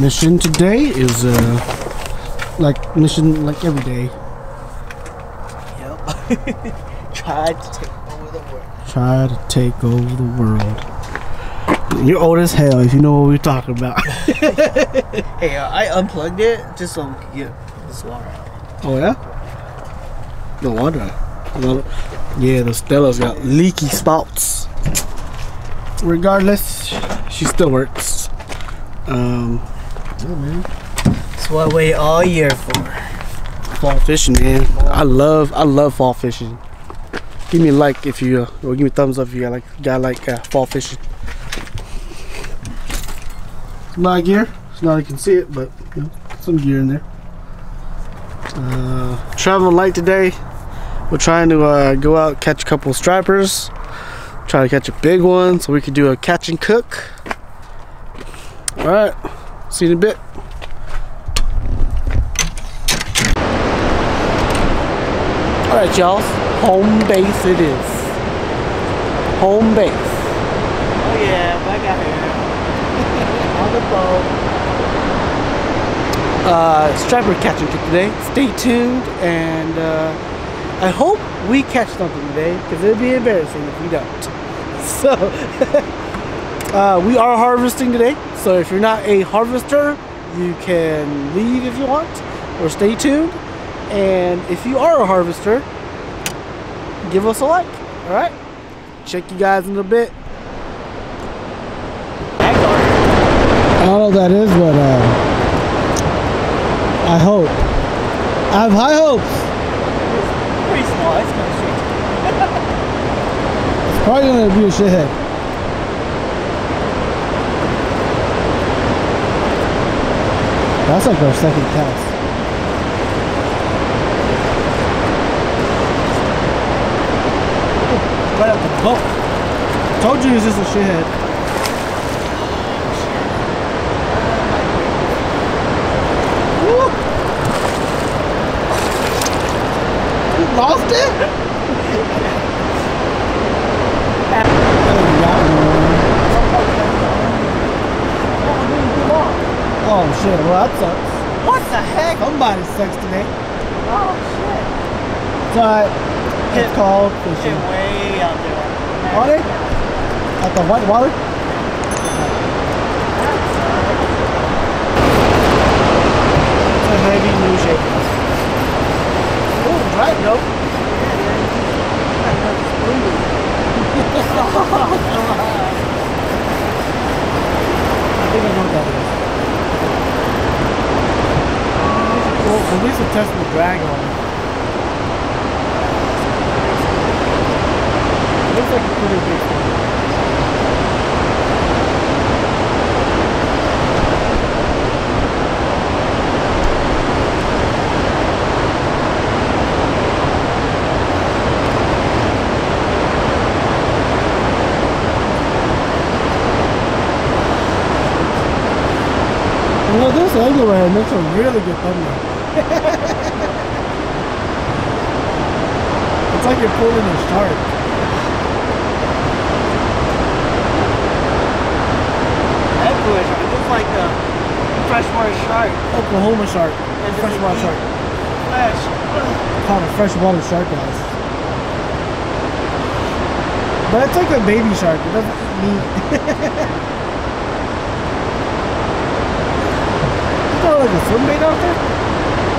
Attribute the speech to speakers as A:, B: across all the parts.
A: mission today is uh like mission like every day.
B: Yep. Tried to take over the world.
A: Try to take over the world. You're old as hell if you know what we're talking about.
B: Hey, uh, I unplugged it just so we could get this water out.
A: oh yeah? No wonder. Well, Yeah, the Stella's got leaky spouts. Regardless, she still works. Um, man.
B: That's what I wait all year for.
A: Fall fishing, man. I love, I love fall fishing. Give me a like if you, or give me a thumbs up if you got like, got like uh, fall fishing. Of gear. It's not you can see it, but you know, some gear in there. Uh, traveling light today. We're trying to uh, go out catch a couple of stripers. Try to catch a big one so we could do a catch and cook. All right, see you in a bit. All right, y'all. Home base it is. Home base.
B: Oh yeah, I got here. on the boat.
A: Uh, striper catching cook today. Stay tuned, and uh, I hope we catch something today because it'd be embarrassing if we don't. So, uh, we are harvesting today. So if you're not a harvester, you can leave if you want, or stay tuned. And if you are a harvester, give us a like. All right. Check you guys in a bit. I don't know what that is, but uh, I hope. I have high hopes.
B: It's Pretty small. It's kind of sweet.
A: It's probably gonna be a shithead. That's like our second cast. Right the boat. Told you he was just a shithead. Lost it? Oh shit, well that sucks.
B: What the heck?
A: Somebody sucks today.
B: Oh shit.
A: It's alright. It's called fishing.
B: way out there.
A: Are they? At the white water? It's a heavy new shape. Oh, right, nope. I think I know what that. Well, at least a test the drag on it. Looks like a pretty big one. Know, this angle right here makes a really good thumbnail. It's like you're pulling a shark.
B: That bush shark looks like a freshwater shark.
A: Oklahoma shark.
B: And does it
A: Freshwater shark.
B: Flesh.
A: Called a freshwater shark, guys. But it's like a baby shark. It doesn't eat meat. Is there like a swim bait out there?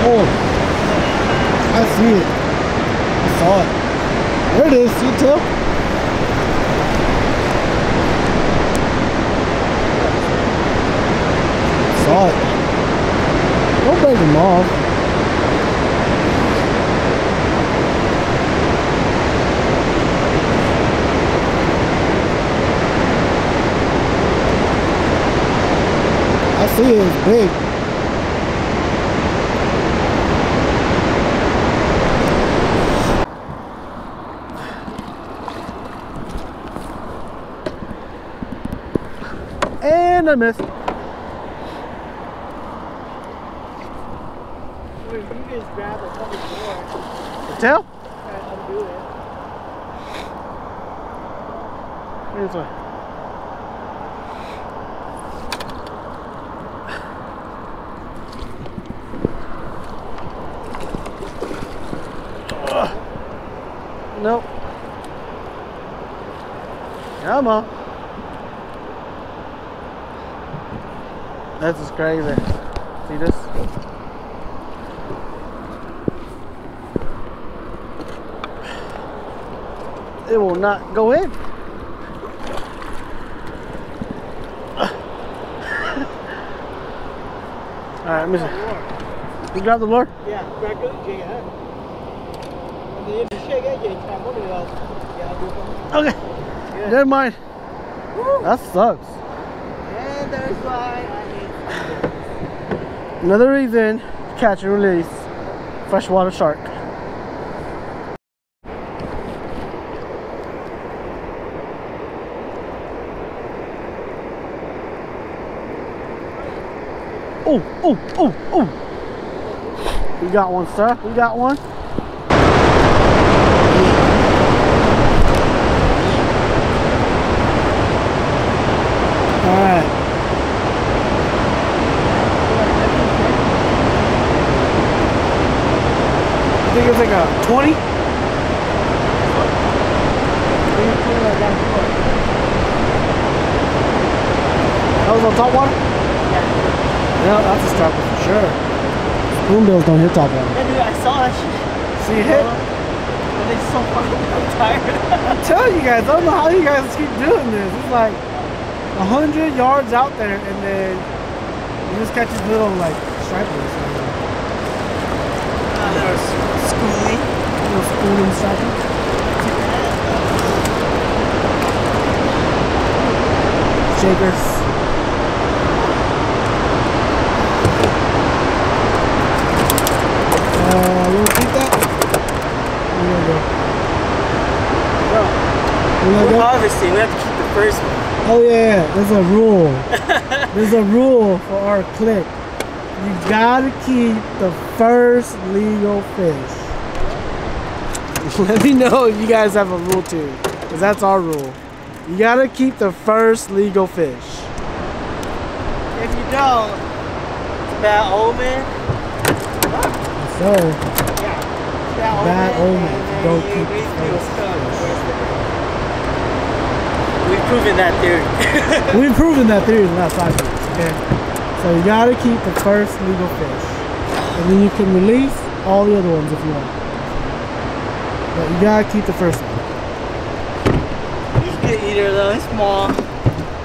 B: Oh, I see it.
A: I saw it.
B: There it is. See,
A: Tim? Saw it. Don't break them off. see it, it's big. I missed.
B: You just grab a couple more
A: The tail?
B: and undo it.
A: Way. Ugh. Nope. Come on. This is crazy. See this? It will not go in. Alright, let me see. You grab the lure?
B: Yeah, grab it, yeah. And then you shake it, you try one of those. Yeah, I'll.
A: Okay.
B: Yeah.
A: Never mind. That sucks.
B: And there's why I need
A: Another reason to catch and release freshwater shark. Oh, oh, oh, oh. We got one, sir. We got one. All right. I think it's like a 20. That was on top water? Yeah, that's a striper for sure. Spoonbills don't hit top water.
B: Yeah, dude, I saw that shit.
A: See it hit?
B: But it's so fucking I'm tired.
A: I'm telling you guys, I don't know how you guys keep doing this. It's like a hundred yards out there, and then you just catch these little like stripers,
B: Ah, schooling.
A: Little spooning stripers. Shakers. Uh, you wanna keep that? Where you gonna go? You gonna go?
B: harvesting. We have to keep the first one.
A: Oh yeah, there's a rule. there's a rule for our clique. You gotta keep the first legal fish. Let me know if you guys have a rule too, because that's our rule. You gotta keep the first legal fish.
B: If you don't, it's bad omen.
A: So,
B: Yeah. Bad,
A: Bad omen.
B: then
A: Don't
B: you
A: keep first.
B: We've proven that theory.
A: we've proven that theory in the last five years. Okay, so you gotta keep the first legal fish, and then you can release all the other ones if you want. But you gotta keep the first one.
B: He's a good eater though. He's small.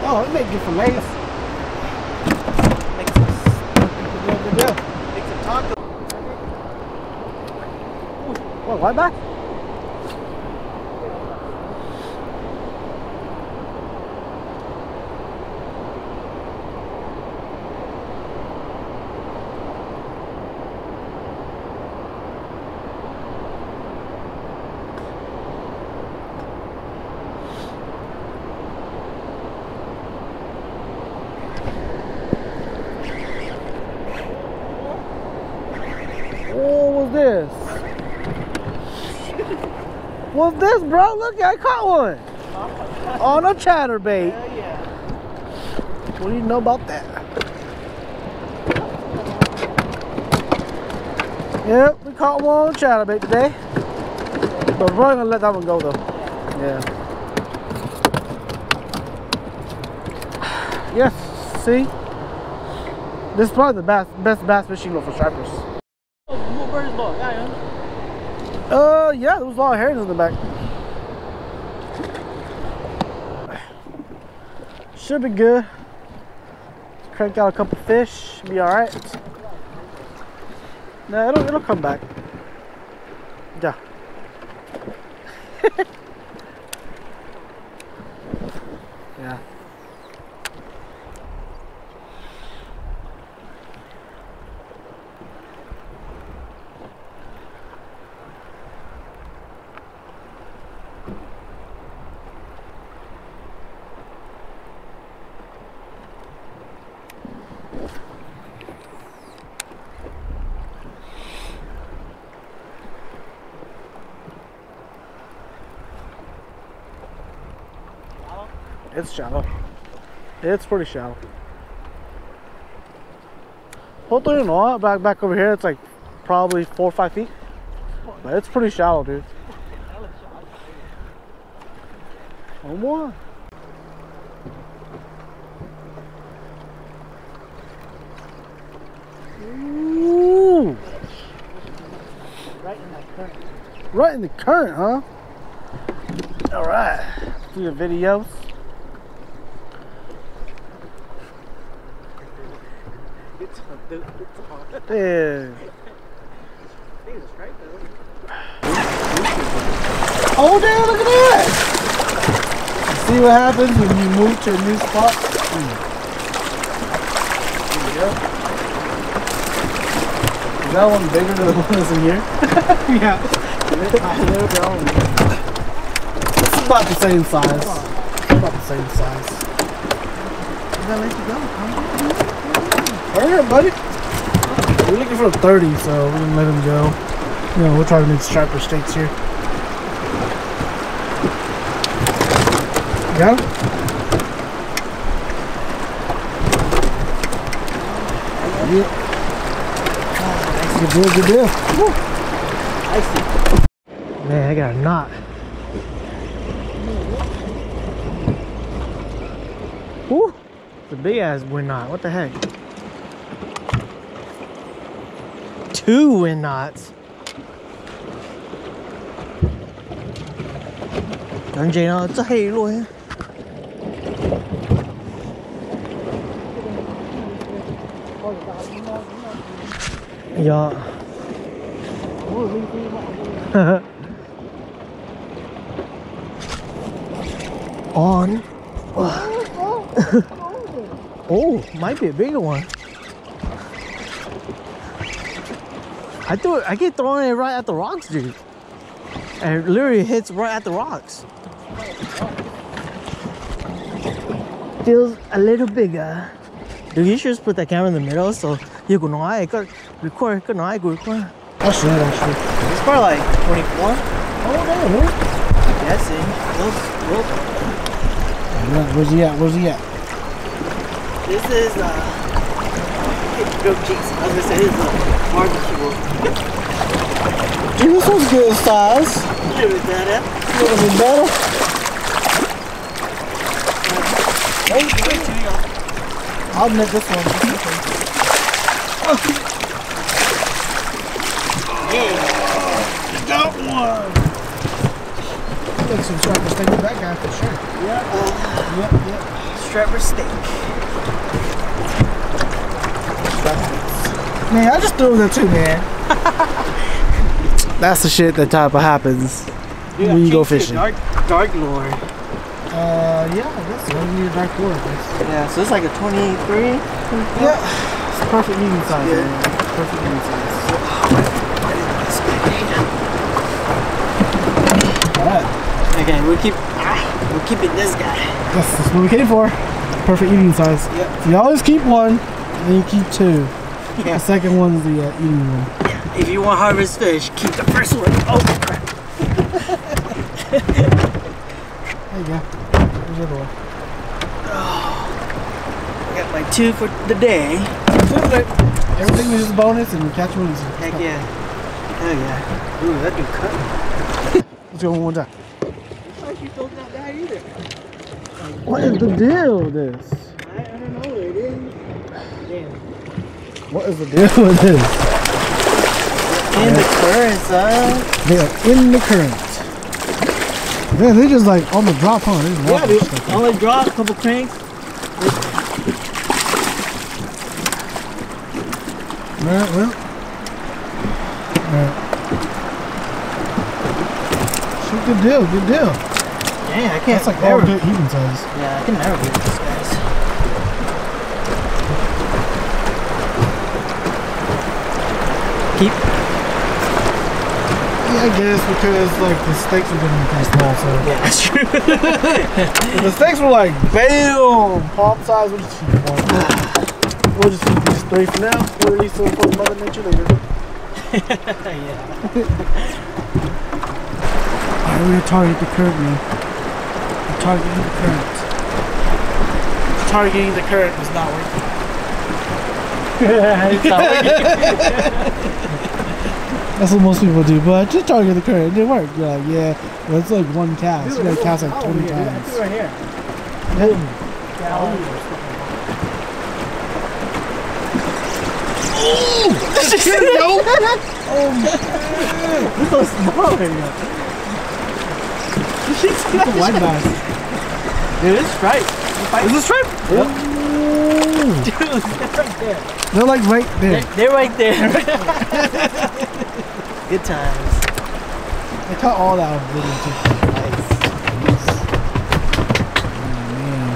A: Oh, it make good fillets.
B: Makes some,
A: Good, good.
B: makes some taco.
A: What, right back? What was this? What's this, bro? Look, I caught one on a chatterbait.
B: Hell yeah.
A: What do you know about that? Yep, we caught one on chatterbait today. But we're probably gonna let that one go though. Yeah. Yes, see? This is probably the best best bass fishing for stripers. Uh, yeah, there was a lot of herrings in the back. Should be good. Crank out a couple fish, be all right. No, it'll, it'll come back. Yeah. It's shallow. It's pretty shallow. Hopefully you know back back over here it's like probably four or five feet. But it's pretty shallow, dude. One more. Ooh,
B: Right in that current.
A: right in the current, huh? All right. Do your videos.
B: It's a dude. It's a hard.
A: Yeah.
B: Jesus Christ, though.
A: Oh damn, look at that! See what happens when you move to a new spot? Mm. There you go. Is that one bigger than the one that's in here?
B: Yeah.
A: It's about the same size. About the same size.
B: Let you go.
A: Alright, buddy. We're looking for a 30, so we're gonna let him go. You know, we'll try to make striper steaks here. Him? Yeah. Good deal, good deal.
B: See.
A: Man, I got a knot. Woo! It's a big ass wind knot. What the heck? two wind knots. It's a. Yeah. On. oh, might be a bigger one. I threw it, I keep throwing it right at the rocks, dude. And it literally hits right at the rocks. Feels a little bigger. Dude, you should just put that camera in the middle so you can know I could record, could know I could record. I should actually.
B: It's probably like 24.
A: Oh no.
B: Yeah, see. Those, those.
A: Where's he at? Where's he at?
B: This is uh, grilled cheese. I was gonna say this is a barbecue.
A: Dude, this one's good size.
B: A little bit better.
A: A little bit better. I'll admit this one.
B: Yeah.
A: Got one. Make some striper steak with that guy for sure.
B: Uh,
A: Yep, yep.
B: Striper steak.
A: Man, I just threw that too, man. That's the shit that type of happens when you go fishing.
B: Dark, dark lore.
A: Uh, yeah, I guess so. You need a dark lure,
B: Yeah, so it's like a 23.
A: Yeah, it's perfect medium size.
B: Yeah.
A: man. Perfect medium size. All right.
B: Okay, we'll keep. Ah, we're keeping this guy.
A: Yes, that's what we came for. Perfect eating size.
B: Yep.
A: So you always keep one, and then you keep two.
B: Yeah.
A: The second one's the uh, eating one.
B: If you want harvest fish, keep the first one. Oh crap!
A: There you go. There's your boy.
B: I got my two for the day.
A: Everything is just bonus, and you catch one.
B: Heck yeah. Hell yeah. Ooh, that dude cut.
A: Let's go one more time.
B: Looks like you don't that either.
A: What is the deal with this? What is the deal with this?
B: In yeah. the current, huh?
A: They are in the current. Man, they just like on the drop, huh?
B: Yeah, dude. Only drop, couple cranks.
A: Alright, well. Alright. Shoot, good deal, good deal.
B: Dang, I can't.
A: That's like all good even size.
B: Yeah, I can never beat this guy. Keep.
A: Yeah, I guess because like the steaks were getting pretty small, so
B: Yeah, that's true.
A: the steaks were like bam palm size, we'll just keep one. We'll just keep these three for now. We'll release them for Mother Nature later.
B: yeah.
A: Alright, we're gonna target the current man. We're targeting the current. Targeting the current is not working.
B: It's.
A: That's what most people do, but just target the current. It didn't work. You're like, yeah, well, it's like one cast. you gotta cast like 20 times.
B: right here.
A: Yeah.
B: It's so small right now.
A: It's a white bass.
B: Dude, it's striped.
A: Is this shrimp?
B: Dude, they're right there.
A: They're like right there.
B: They're, they're right there. Good times.
A: I caught all that on video too.
B: Nice.
A: Oh man.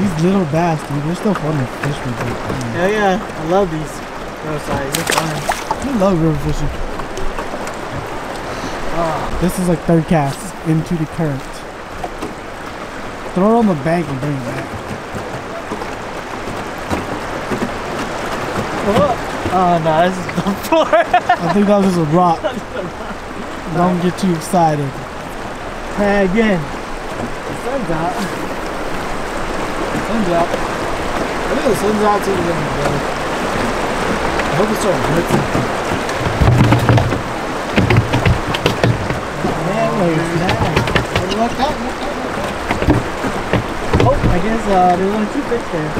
A: These little bass, dude, they're still fun to fish with.
B: Hell yeah. I love these size. They're fun.
A: I love river fishing.
B: Oh,
A: This is like third cast into the current. Throw it on the bank and bring it back.
B: Oh no, this is the floor.
A: I think that was just a rock. Don't get too excited.
B: Try again. The sun's out.
A: Sun's out. I think the sun's out too. I hope it starts blitzing.
B: Man, where's that?
A: Look out, look out.
B: Oh, I guess uh, there's only two fish there.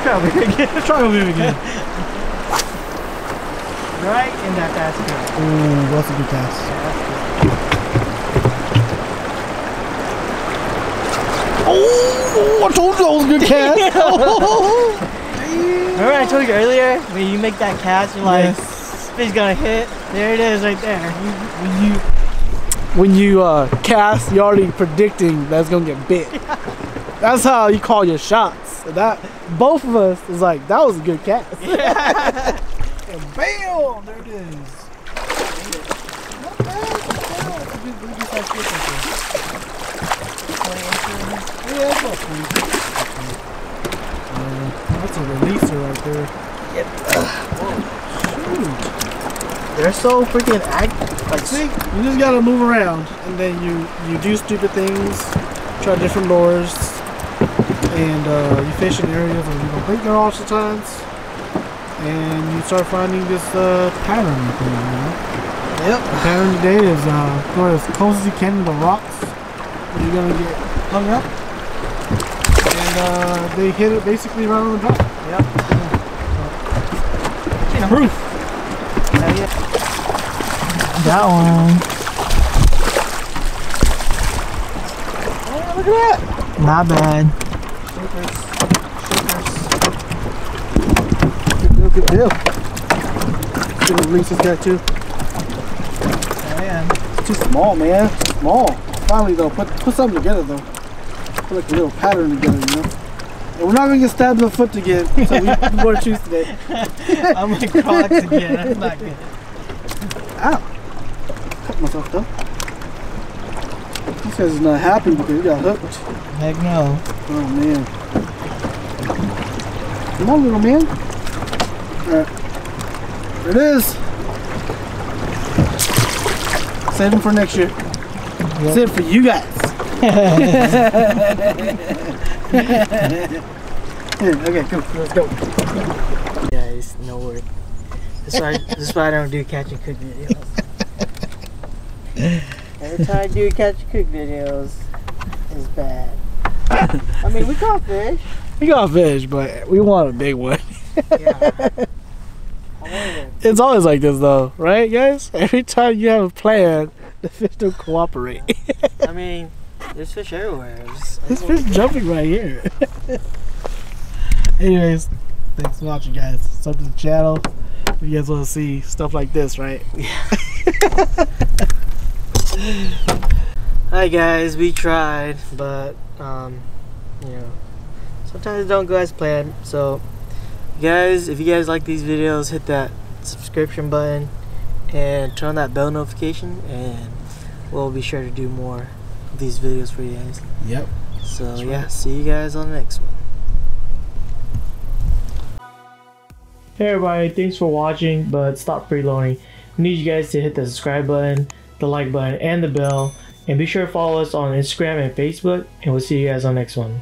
B: Try again.
A: Try again.
B: Right in that basket.
A: Ooh, that's a good cast. Oh, I told you that was a good cast.
B: Remember I told you earlier when you make that cast, you're like,
A: Yes.
B: fish gonna hit. There it is, right there.
A: when you when you uh, cast, you're already predicting that's gonna get bit. That's how you call your shots. That both of us is like that was a good cast. and bam, there it is. Not bad, not bad. It's a good- good size fish right there. Yeah, it's about 20. That's a releaser right there. Yep. Shoot.
B: They're so freaking act like
A: See, you just gotta move around, and then you you do stupid things, try different lures, and uh, you fish in areas where you don't think there are sometimes, and you start finding this uh, pattern. Thing, you know?
B: Yep.
A: The pattern today is uh, go as close as you can to the rocks, you're gonna get hung up, and uh, they hit it basically right on the drop.
B: Yep.
A: Proof.
B: Hell yeah. That one.
A: Oh, look at that.
B: Not bad
A: deal. Good deal. This guy too.
B: Hell yeah.
A: It's too small, man. Too small. Finally, though, put put something together, though. Put like a little pattern together, you know. And we're not gonna get stabbed in the foot again, so we more choose today.
B: I'm like Crocs again. That's not good.
A: Ow! Cut myself though. This guy's not happy because he got hooked.
B: Heck no.
A: Oh man. Come on, little man. Alright. There it is. Save him for next year. Save it for you guys. okay, cool. Let's go.
B: Guys, no word. That's why, that's why I don't do catch and cook videos. Every time I do catch and cook videos, it's bad. I mean, we caught fish.
A: We got fish, but we want a big one.
B: Yeah.
A: It's always like this though, right guys? Every time you have a plan, the fish don't cooperate.
B: I mean, there's fish everywhere. It's-
A: this fish jumping right here. Anyways, thanks for watching guys. Sub to the channel. if You guys want to see stuff like this, right? Yeah.
B: Hi guys, we tried, but um, you know, sometimes it don't go as planned. So, guys, if you guys like these videos, hit that subscription button and turn on that bell notification, and we'll be sure to do more of these videos for you guys.
A: Yep.
B: So yeah, see you guys on the next one. Hey everybody, thanks for watching, but stop freeloading. We need you guys to hit the subscribe button, the like button, and the bell. And be sure to follow us on Instagram and Facebook, and we'll see you guys on the next one.